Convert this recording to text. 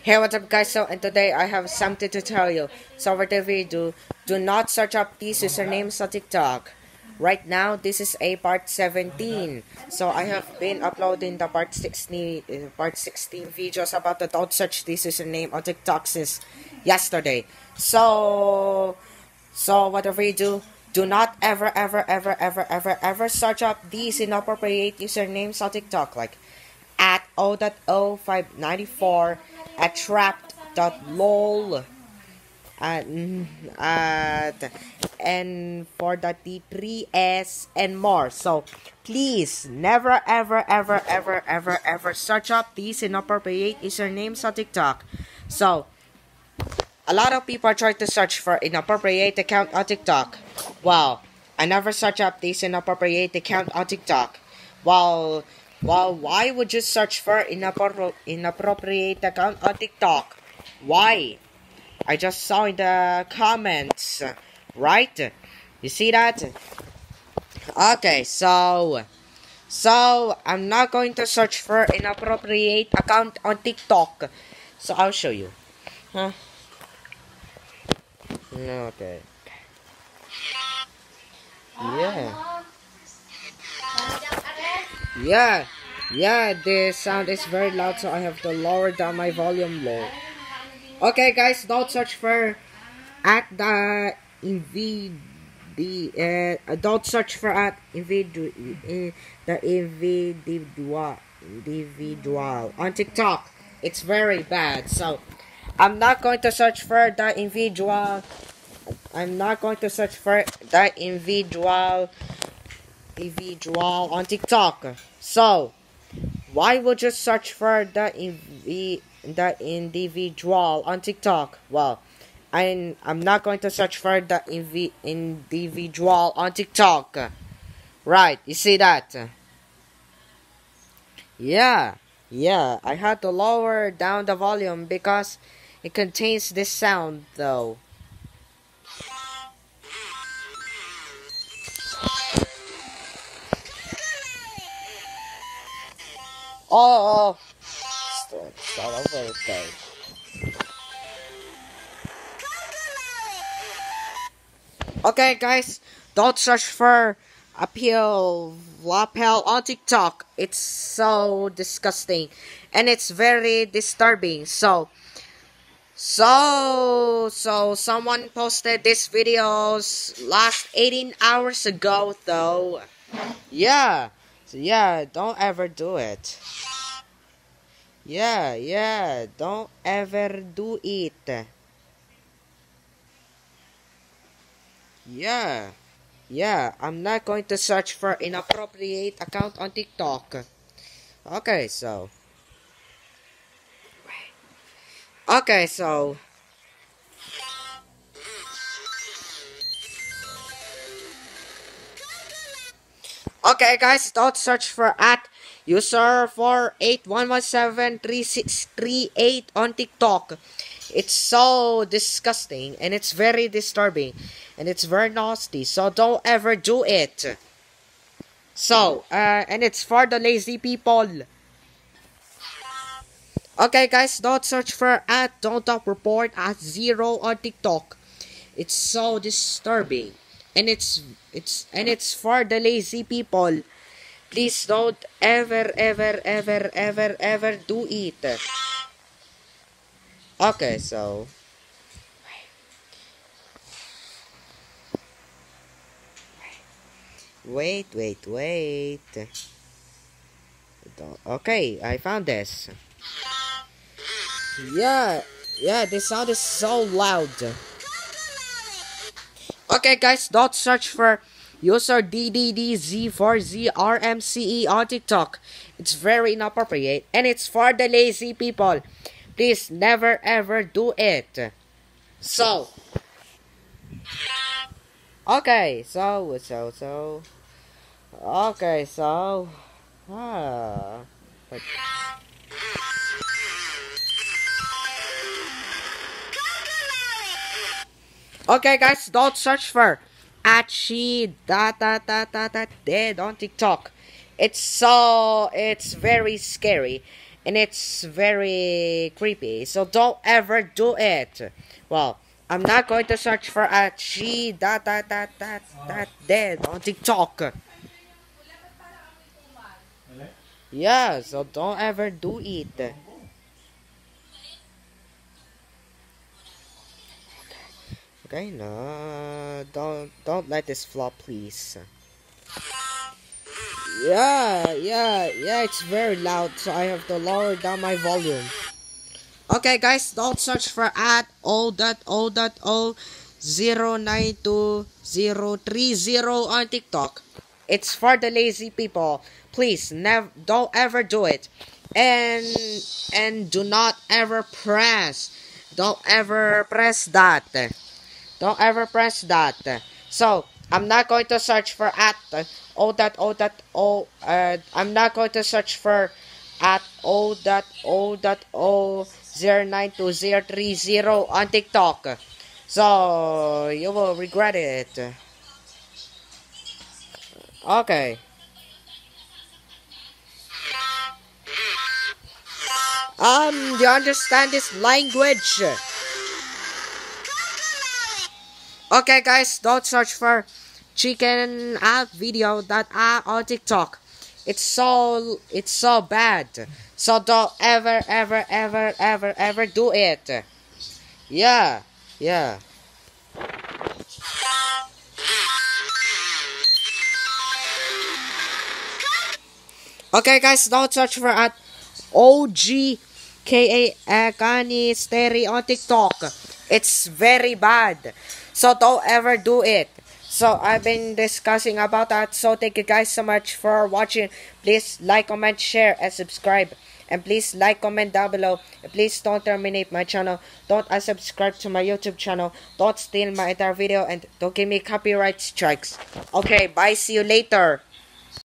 Hey, what's up guys? So, and today I have something to tell you. So, over the video, do not search up these usernames on TikTok. Right now, this is a part 17. So, I have been uploading the part 16, uh, part 16 videos about the don't search this username on TikTok since yesterday. So, so whatever you do, do not ever, ever, ever, ever, ever, ever search up these inappropriate usernames on TikTok. Like, at o.o594 at trapped.lol at, at and for the T3S and more. So please never ever ever ever ever ever search up these inappropriate usernames on TikTok. So a lot of people try to search for inappropriate account on TikTok. Well, I never search up these inappropriate account on TikTok. Well, well, why would you search for inappro inappropriate account on TikTok? Why? I just saw in the comments, right? You see that? Okay, so, so I'm not going to search for inappropriate account on TikTok. So I'll show you. Huh? Okay. Yeah. Yeah, yeah, the sound is very loud, so I have to lower down my volume low. Okay, guys, don't search for at the invid uh, don't search for at uh, the individual individual on TikTok. It's very bad. So I'm not going to search for the individual. I'm not going to search for the individual individual on TikTok. So, why would you search for the invi the individual on TikTok? Well, I'm I'm not going to search for the invi individual on TikTok. Right, you see that? Yeah, yeah, I had to lower down the volume because it contains this sound though. Oh. Start, start over, okay. Guys, don't search for appeal lapel on TikTok. It's so disgusting and it's very disturbing. So, so, so someone posted this videos last 18 hours ago, though. Yeah. So yeah, don't ever do it. Yeah, yeah, don't ever do it. Yeah, yeah, I'm not going to search for inappropriate account on TikTok. Okay, so. Okay, so. Okay, guys, don't search for at user for 81173638 on TikTok. It's so disgusting and it's very disturbing and it's very nasty. So don't ever do it. So, uh, and it's for the lazy people. Okay, guys, don't search for at don't talk report at zero on TikTok. It's so disturbing and it's it's and it's for the lazy people. Please don't ever ever ever ever ever do it. Okay so. Wait wait wait. Okay i found this. Yeah yeah this sound is so loud Okay, guys, don't search for user DDDZ4ZRMCE on TikTok. It's very inappropriate and it's for the lazy people. Please never ever do it. So, okay, so, so, so, okay, so, ah, Okay, guys, don't search for Achi da da da da da dead on TikTok. It's so it's very scary and it's very creepy. So don't ever do it. Well, I'm not going to search for a she that that that that that dead on TikTok. Yeah, so don't ever do it. Okay, no, don't don't let this flop, please. Yeah, yeah, yeah, it's very loud, so I have to lower down my volume. Okay, guys, don't search for at o.o.o092030 on TikTok. It's for the lazy people. Please, never, don't ever do it, and and do not ever press, don't ever press that. Don't ever press that. So, I'm not going to search for at o dot o dot o uh, I'm not going to search for at o dot o dot o zero nine two zero three zero on TikTok. So you will regret it. Okay. Um, you understand this language? Okay, guys, don't search for chicken app video that are on TikTok. It's so it's so bad. So don't ever ever ever ever ever do it. Yeah, yeah. Okay, guys, don't search for at OG K A Kani Stereo on TikTok. It's very bad. So don't ever do it. So I've been discussing about that. So thank you guys so much for watching. Please like, comment, share, and subscribe. And please like, comment down below. And please don't terminate my channel. Don't unsubscribe to my YouTube channel. Don't steal my entire video. And don't give me copyright strikes. Okay, bye. See you later.